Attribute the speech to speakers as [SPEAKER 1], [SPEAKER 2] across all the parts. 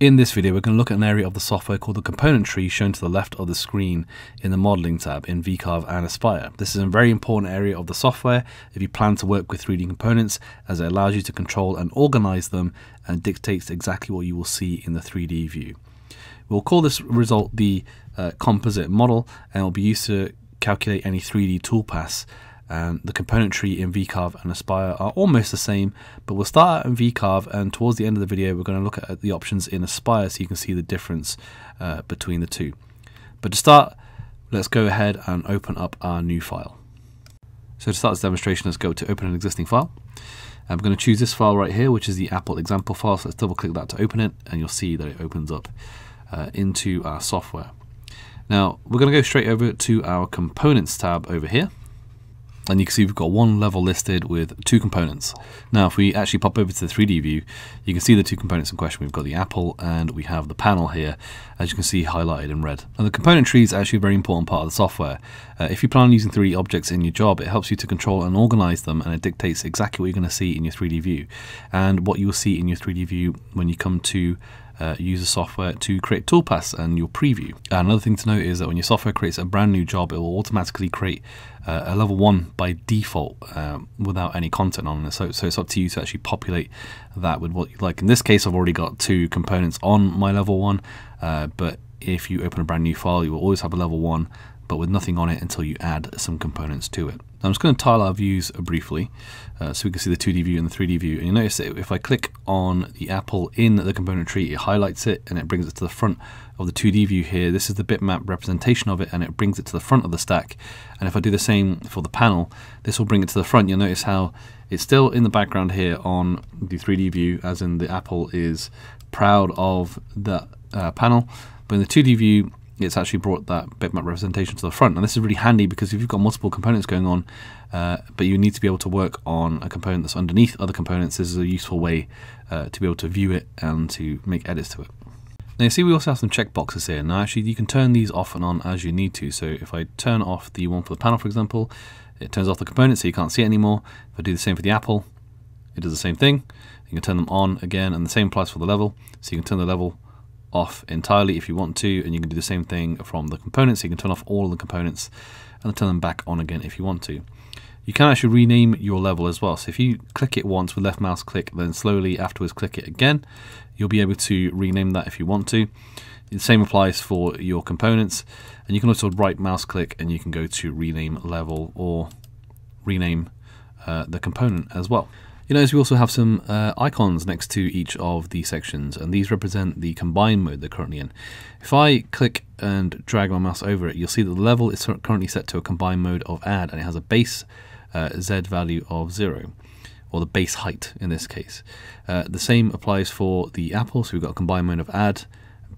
[SPEAKER 1] In this video, we're going to look at an area of the software called the component tree shown to the left of the screen in the modeling tab in VCarve and Aspire. This is a very important area of the software if you plan to work with 3D components as it allows you to control and organize them and dictates exactly what you will see in the 3D view. We'll call this result the uh, composite model and it will be used to calculate any 3D toolpaths and the component tree in VCarve and Aspire are almost the same, but we'll start out in VCarve and towards the end of the video we're going to look at the options in Aspire so you can see the difference uh, between the two. But to start, let's go ahead and open up our new file. So to start this demonstration, let's go to open an existing file. We're going to choose this file right here, which is the Apple example file. So let's double click that to open it, and you'll see that it opens up uh, into our software. Now, we're going to go straight over to our components tab over here and you can see we've got one level listed with two components. Now if we actually pop over to the 3D view, you can see the two components in question. We've got the apple and we have the panel here, as you can see highlighted in red. And the component tree is actually a very important part of the software. Uh, if you plan on using 3D objects in your job, it helps you to control and organize them and it dictates exactly what you're going to see in your 3D view and what you will see in your 3D view when you come to uh, use the software to create toolpaths and your preview. Another thing to note is that when your software creates a brand new job, it will automatically create uh, a level one by default um, without any content on it. So, so it's up to you to actually populate that with what you like. In this case, I've already got two components on my level one, uh, but if you open a brand new file, you will always have a level one but with nothing on it until you add some components to it. I'm just going to tile our views briefly uh, so we can see the 2D view and the 3D view. And you notice that if I click on the apple in the component tree, it highlights it and it brings it to the front of the 2D view here. This is the bitmap representation of it and it brings it to the front of the stack. And if I do the same for the panel, this will bring it to the front. You'll notice how it's still in the background here on the 3D view, as in the apple is proud of the uh, panel. But in the 2D view, it's actually brought that bitmap representation to the front. And this is really handy because if you've got multiple components going on, uh, but you need to be able to work on a component that's underneath other components, this is a useful way uh, to be able to view it and to make edits to it. Now you see we also have some checkboxes here. Now actually you can turn these off and on as you need to. So if I turn off the one for the panel, for example, it turns off the component so you can't see it anymore. If I do the same for the apple, it does the same thing. You can turn them on again and the same applies for the level. So you can turn the level off entirely if you want to and you can do the same thing from the components. You can turn off all the components and turn them back on again if you want to. You can actually rename your level as well. So if you click it once with left mouse click, then slowly afterwards click it again, you'll be able to rename that if you want to. The same applies for your components. And you can also right mouse click and you can go to rename level or rename uh, the component as well. You notice we also have some uh, icons next to each of the sections, and these represent the combine mode they're currently in. If I click and drag my mouse over it, you'll see that the level is currently set to a combine mode of add, and it has a base uh, Z value of 0, or the base height in this case. Uh, the same applies for the apple, so we've got a combine mode of add,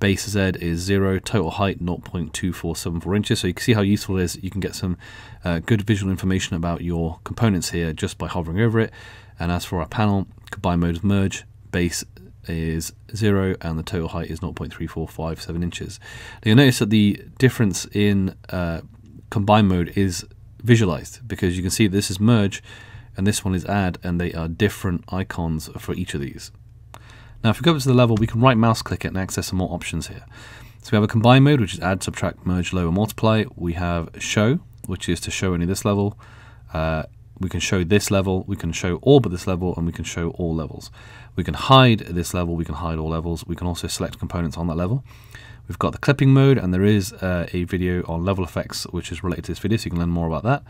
[SPEAKER 1] base Z is 0, total height 0.2474 inches. So you can see how useful it is. You can get some uh, good visual information about your components here just by hovering over it. And as for our panel, combine mode is merge, base is 0 and the total height is 0.3457 inches. Now you'll notice that the difference in uh, combine mode is visualized because you can see this is merge and this one is add and they are different icons for each of these. Now if we go up to the level we can right mouse click it and access some more options here. So we have a combine mode which is add, subtract, merge, lower, multiply. We have show which is to show only this level. Uh, we can show this level, we can show all but this level, and we can show all levels. We can hide this level, we can hide all levels. We can also select components on that level. We've got the clipping mode, and there is uh, a video on level effects which is related to this video, so you can learn more about that.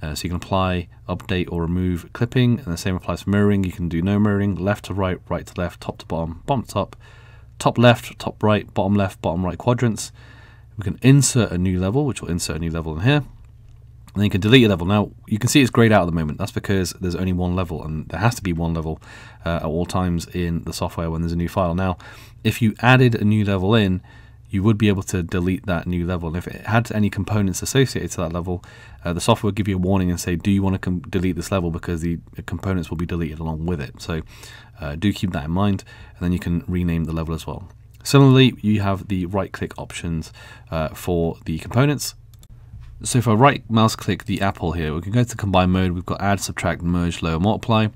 [SPEAKER 1] Uh, so you can apply, update, or remove clipping, and the same applies for mirroring. You can do no mirroring, left to right, right to left, top to bottom, bottom to top, top left, top right, bottom left, bottom right quadrants. We can insert a new level, which will insert a new level in here. And then you can delete a level. Now, you can see it's grayed out at the moment. That's because there's only one level, and there has to be one level uh, at all times in the software when there's a new file. Now, if you added a new level in, you would be able to delete that new level. And if it had any components associated to that level, uh, the software would give you a warning and say, do you want to delete this level because the components will be deleted along with it. So uh, do keep that in mind, and then you can rename the level as well. Similarly, you have the right-click options uh, for the components. So if I right mouse click the apple here, we can go to combine mode. We've got add, subtract, merge, lower, multiply.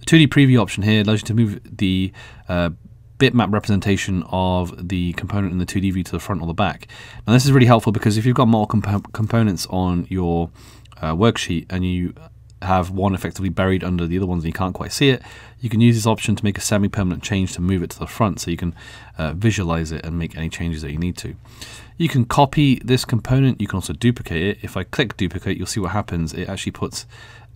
[SPEAKER 1] The 2D preview option here allows you to move the uh, bitmap representation of the component in the 2D view to the front or the back. Now this is really helpful because if you've got multiple comp components on your uh, worksheet and you have one effectively buried under the other ones and you can't quite see it, you can use this option to make a semi-permanent change to move it to the front so you can uh, visualize it and make any changes that you need to. You can copy this component, you can also duplicate it. If I click duplicate, you'll see what happens. It actually puts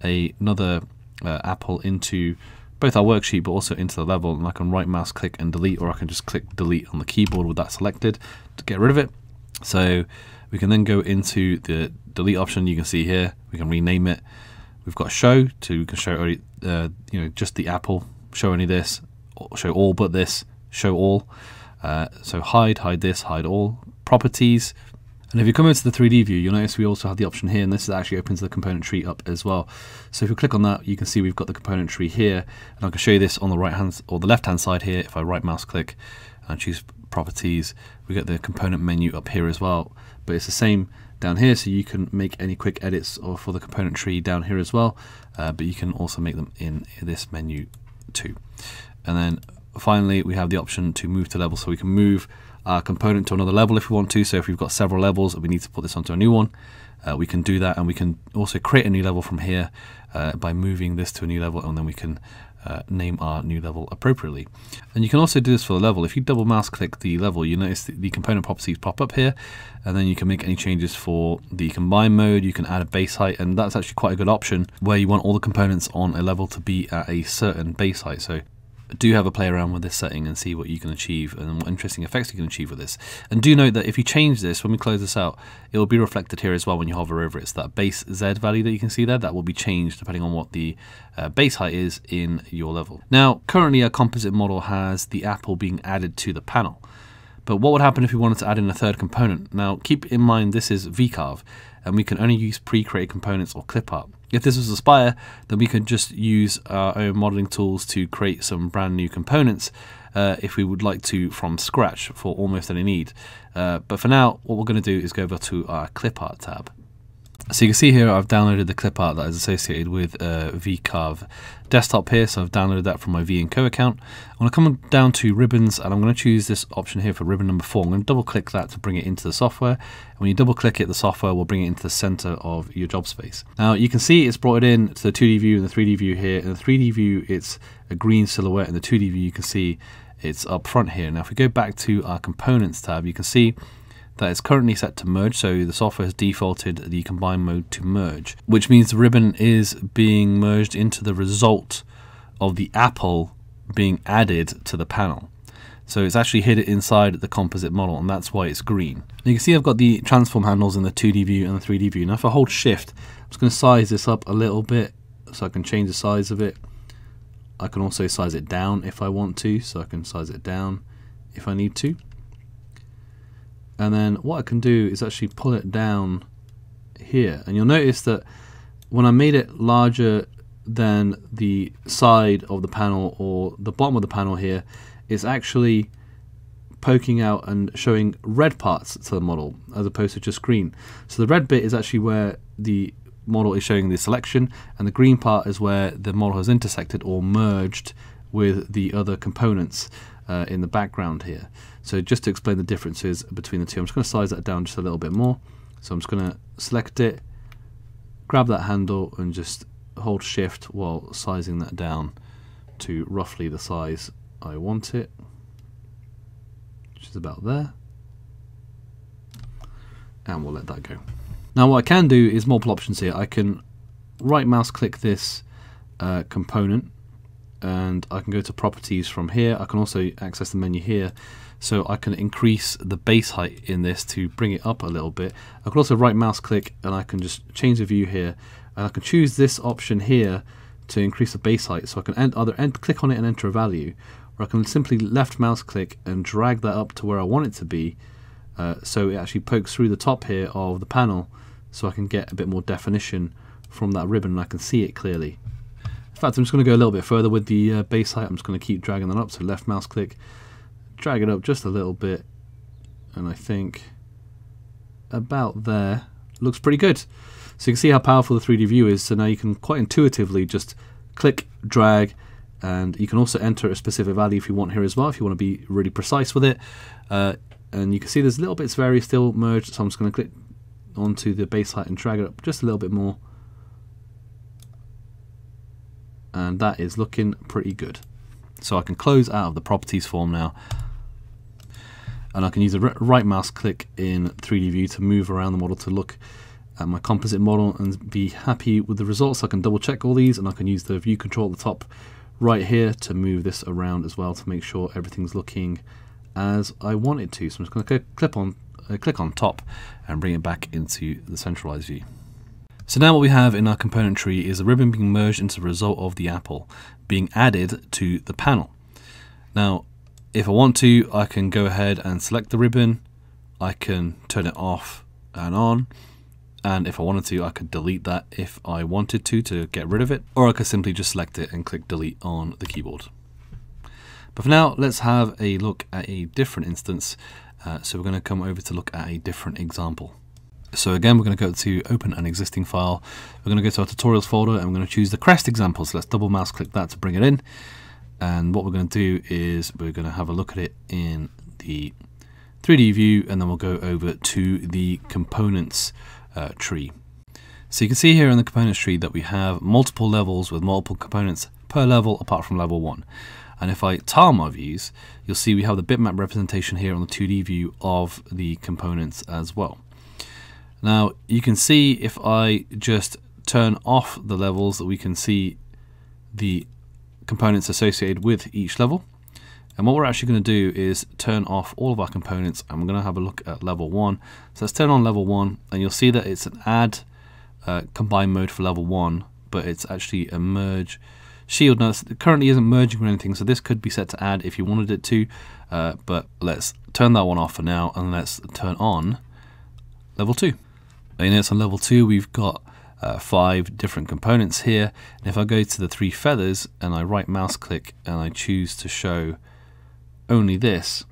[SPEAKER 1] a, another uh, apple into both our worksheet but also into the level and I can right mouse click and delete or I can just click delete on the keyboard with that selected to get rid of it. So we can then go into the delete option you can see here, we can rename it We've got show to we can show uh, you know just the apple, show only this, show all but this, show all. Uh, so hide, hide this, hide all. Properties. And if you come into the 3D view, you'll notice we also have the option here, and this actually opens the component tree up as well. So if you click on that, you can see we've got the component tree here, and I can show you this on the right hand or the left hand side here. If I right mouse click and choose properties, we get the component menu up here as well. But it's the same down here so you can make any quick edits or for the component tree down here as well uh, but you can also make them in this menu too. And then finally we have the option to move to level so we can move our component to another level if we want to. So if we've got several levels and we need to put this onto a new one uh, we can do that and we can also create a new level from here uh, by moving this to a new level and then we can uh, name our new level appropriately. And you can also do this for the level. If you double mouse click the level, you notice the, the component properties pop up here, and then you can make any changes for the combine mode. You can add a base height, and that's actually quite a good option where you want all the components on a level to be at a certain base height. So do have a play around with this setting and see what you can achieve and what interesting effects you can achieve with this. And do note that if you change this, when we close this out, it will be reflected here as well when you hover over it. So that base Z value that you can see there, that will be changed depending on what the uh, base height is in your level. Now, currently our composite model has the apple being added to the panel. But what would happen if we wanted to add in a third component? Now, keep in mind this is VCarve, and we can only use pre-created components or clip art. If this was Aspire, then we could just use our own modeling tools to create some brand new components uh, if we would like to from scratch for almost any need. Uh, but for now, what we're going to do is go over to our clip art tab. So you can see here I've downloaded the clip art that is associated with uh, VCarve desktop here, so I've downloaded that from my V&Co account. I'm going to come down to ribbons and I'm going to choose this option here for ribbon number 4. I'm going to double click that to bring it into the software. And when you double click it, the software will bring it into the center of your job space. Now you can see it's brought it in to the 2D view and the 3D view here. In the 3D view it's a green silhouette, in the 2D view you can see it's up front here. Now if we go back to our components tab, you can see that is currently set to merge, so the software has defaulted the combine mode to merge, which means the ribbon is being merged into the result of the apple being added to the panel. So it's actually hid it inside the composite model, and that's why it's green. you can see I've got the transform handles in the 2D view and the 3D view. Now if I hold shift, I'm just going to size this up a little bit so I can change the size of it. I can also size it down if I want to, so I can size it down if I need to and then what I can do is actually pull it down here. And you'll notice that when I made it larger than the side of the panel or the bottom of the panel here it's actually poking out and showing red parts to the model as opposed to just green. So the red bit is actually where the model is showing the selection and the green part is where the model has intersected or merged with the other components uh, in the background here. So just to explain the differences between the two, I'm just going to size that down just a little bit more. So I'm just going to select it, grab that handle and just hold shift while sizing that down to roughly the size I want it, which is about there. And we'll let that go. Now what I can do is multiple options here. I can right mouse click this uh, component and I can go to properties from here. I can also access the menu here so I can increase the base height in this to bring it up a little bit. I can also right mouse click and I can just change the view here and I can choose this option here to increase the base height so I can end, either end, click on it and enter a value or I can simply left mouse click and drag that up to where I want it to be uh, so it actually pokes through the top here of the panel so I can get a bit more definition from that ribbon and I can see it clearly fact, I'm just going to go a little bit further with the uh, base height. I'm just going to keep dragging that up. So left mouse click, drag it up just a little bit. And I think about there looks pretty good. So you can see how powerful the 3D view is. So now you can quite intuitively just click, drag, and you can also enter a specific value if you want here as well if you want to be really precise with it uh, and you can see there's little bits area still merged so I'm just going to click onto the base height and drag it up just a little bit more and that is looking pretty good so I can close out of the properties form now and I can use a right mouse click in 3D view to move around the model to look at my composite model and be happy with the results. I can double check all these and I can use the view control at the top right here to move this around as well to make sure everything's looking as I want it to. So I'm just going to click on, uh, click on top and bring it back into the centralized view. So now what we have in our component tree is a ribbon being merged into the result of the apple being added to the panel. Now if I want to, I can go ahead and select the ribbon. I can turn it off and on. And if I wanted to, I could delete that if I wanted to, to get rid of it. Or I could simply just select it and click delete on the keyboard. But for now, let's have a look at a different instance. Uh, so we're going to come over to look at a different example. So again, we're going to go to open an existing file. We're going to go to our tutorials folder and we're going to choose the crest example. So let's double mouse click that to bring it in and what we're going to do is we're going to have a look at it in the 3D view and then we'll go over to the components uh, tree. So you can see here in the components tree that we have multiple levels with multiple components per level apart from level 1. And if I tile my views, you'll see we have the bitmap representation here on the 2D view of the components as well. Now you can see if I just turn off the levels that we can see the components associated with each level. And what we're actually going to do is turn off all of our components and we're going to have a look at level 1. So let's turn on level 1 and you'll see that it's an add uh, combine mode for level 1 but it's actually a merge shield. Now it currently isn't merging or anything so this could be set to add if you wanted it to uh, but let's turn that one off for now and let's turn on level 2. And it's on level 2 we've got uh, five different components here. And if I go to the three feathers and I right mouse click and I choose to show only this,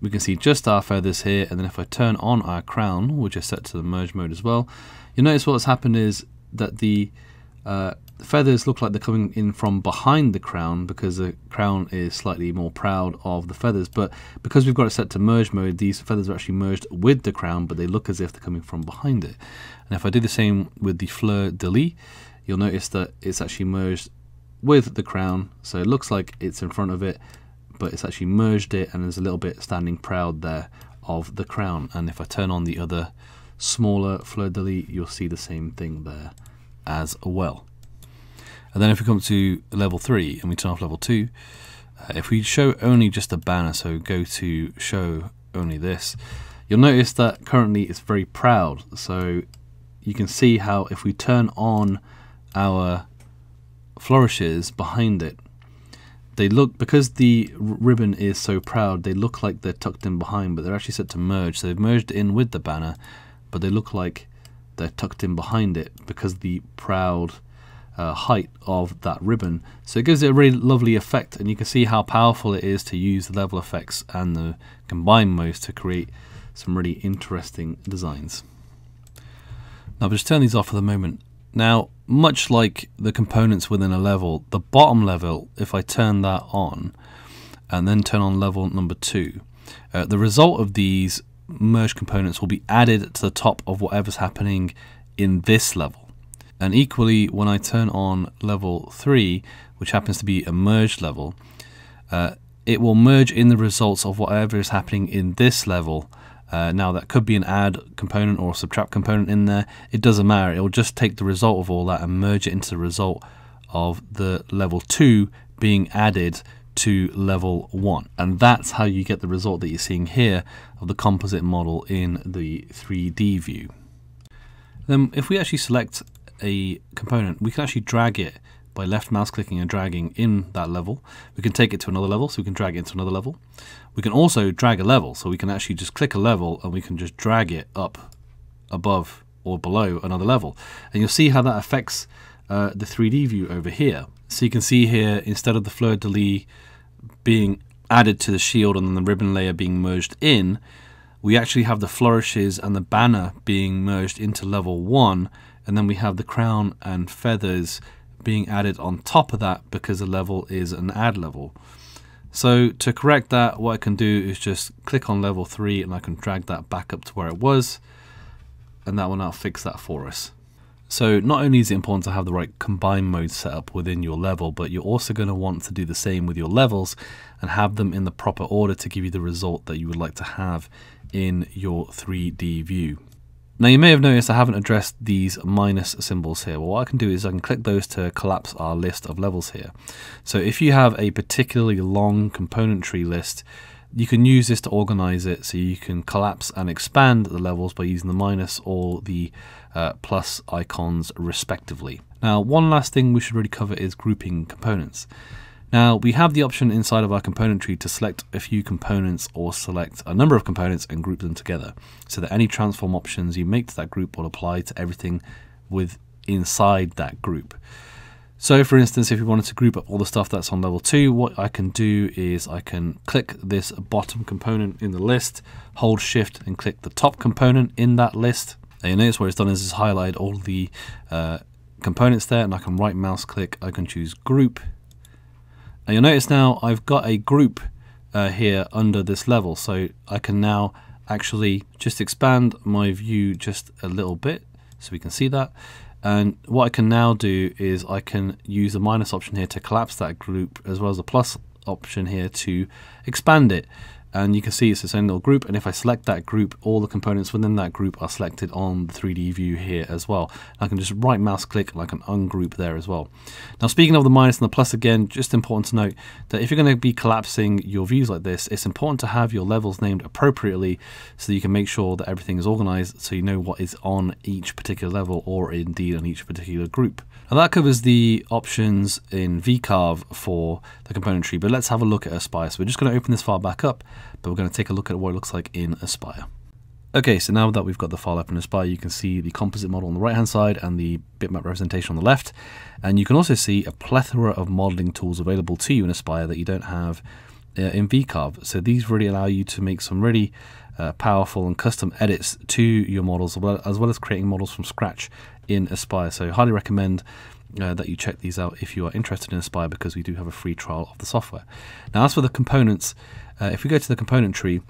[SPEAKER 1] we can see just our feathers here. And then if I turn on our crown, which is set to the merge mode as well, you'll notice what's happened is that the uh, the feathers look like they're coming in from behind the crown because the crown is slightly more proud of the feathers. But because we've got it set to merge mode, these feathers are actually merged with the crown, but they look as if they're coming from behind it. And if I do the same with the fleur de lis, you'll notice that it's actually merged with the crown. So it looks like it's in front of it, but it's actually merged it and there's a little bit standing proud there of the crown. And if I turn on the other smaller fleur de lis, you'll see the same thing there as well. And then if we come to level 3 and we turn off level 2, uh, if we show only just a banner, so go to show only this, you'll notice that currently it's very proud. So you can see how if we turn on our flourishes behind it, they look, because the ribbon is so proud, they look like they're tucked in behind, but they're actually set to merge. So they've merged in with the banner, but they look like they're tucked in behind it because the proud uh, height of that ribbon. So it gives it a really lovely effect and you can see how powerful it is to use the level effects and the combine modes to create some really interesting designs. Now I'll just turn these off for the moment. Now, much like the components within a level, the bottom level, if I turn that on and then turn on level number two, uh, the result of these merge components will be added to the top of whatever's happening in this level. And equally, when I turn on level 3, which happens to be a merge level, uh, it will merge in the results of whatever is happening in this level. Uh, now that could be an add component or a subtract component in there. It doesn't matter. It will just take the result of all that and merge it into the result of the level 2 being added to level 1. And that's how you get the result that you're seeing here of the composite model in the 3D view. Then if we actually select a component, we can actually drag it by left mouse clicking and dragging in that level. We can take it to another level, so we can drag it into another level. We can also drag a level, so we can actually just click a level and we can just drag it up above or below another level. And you'll see how that affects uh, the 3D view over here. So you can see here, instead of the fleur de lis being added to the shield and then the ribbon layer being merged in, we actually have the flourishes and the banner being merged into level 1 and then we have the crown and feathers being added on top of that because the level is an add level. So to correct that, what I can do is just click on level 3 and I can drag that back up to where it was and that will now fix that for us. So not only is it important to have the right combine mode set up within your level, but you're also going to want to do the same with your levels and have them in the proper order to give you the result that you would like to have in your 3D view. Now you may have noticed I haven't addressed these minus symbols here. Well, what I can do is I can click those to collapse our list of levels here. So if you have a particularly long component tree list, you can use this to organize it so you can collapse and expand the levels by using the minus or the uh, plus icons respectively. Now one last thing we should really cover is grouping components. Now we have the option inside of our component tree to select a few components or select a number of components and group them together so that any transform options you make to that group will apply to everything with inside that group. So for instance, if we wanted to group up all the stuff that's on level 2, what I can do is I can click this bottom component in the list, hold shift and click the top component in that list. And you notice what it's done is it's highlighted all the uh, components there and I can right mouse click, I can choose group and you'll notice now I've got a group uh, here under this level, so I can now actually just expand my view just a little bit so we can see that. And what I can now do is I can use the minus option here to collapse that group as well as the plus option here to expand it and you can see it's its own little group and if I select that group all the components within that group are selected on the 3D view here as well. I can just right mouse click and I can ungroup there as well. Now speaking of the minus and the plus again just important to note that if you're going to be collapsing your views like this it's important to have your levels named appropriately so you can make sure that everything is organized so you know what is on each particular level or indeed on each particular group now that covers the options in VCarve for the component tree, but let's have a look at Aspire. So we're just going to open this file back up, but we're going to take a look at what it looks like in Aspire. Okay, so now that we've got the file up in Aspire, you can see the composite model on the right-hand side and the bitmap representation on the left. And you can also see a plethora of modeling tools available to you in Aspire that you don't have in VCarve. So these really allow you to make some really uh, powerful and custom edits to your models, as well, as creating models from scratch in Aspire. So highly recommend uh, that you check these out if you are interested in Aspire because we do have a free trial of the software. Now as for the components, uh, if we go to the component tree,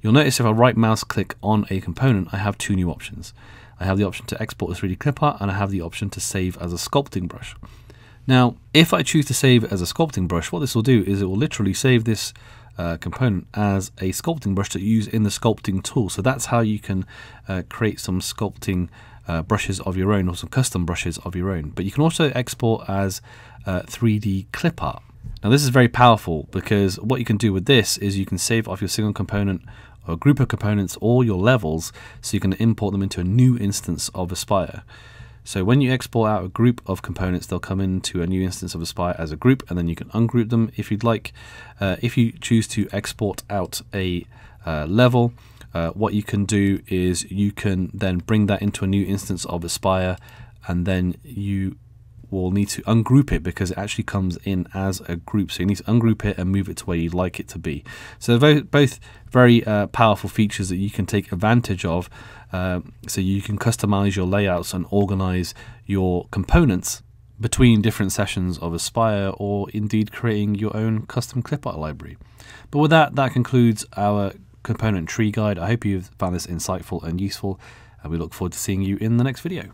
[SPEAKER 1] you'll notice if I right mouse click on a component, I have two new options. I have the option to export as 3D clip art and I have the option to save as a sculpting brush. Now, if I choose to save as a sculpting brush, what this will do is it will literally save this uh, component as a sculpting brush to use in the sculpting tool. So that's how you can uh, create some sculpting uh, brushes of your own or some custom brushes of your own. But you can also export as 3D uh, clip art. Now this is very powerful because what you can do with this is you can save off your single component or group of components or your levels so you can import them into a new instance of Aspire. So when you export out a group of components, they'll come into a new instance of Aspire as a group, and then you can ungroup them if you'd like. Uh, if you choose to export out a uh, level, uh, what you can do is you can then bring that into a new instance of Aspire, and then you will need to ungroup it because it actually comes in as a group. So you need to ungroup it and move it to where you'd like it to be. So both very uh, powerful features that you can take advantage of. Uh, so you can customize your layouts and organize your components between different sessions of Aspire or indeed creating your own custom clip art library. But with that, that concludes our component tree guide. I hope you've found this insightful and useful and we look forward to seeing you in the next video.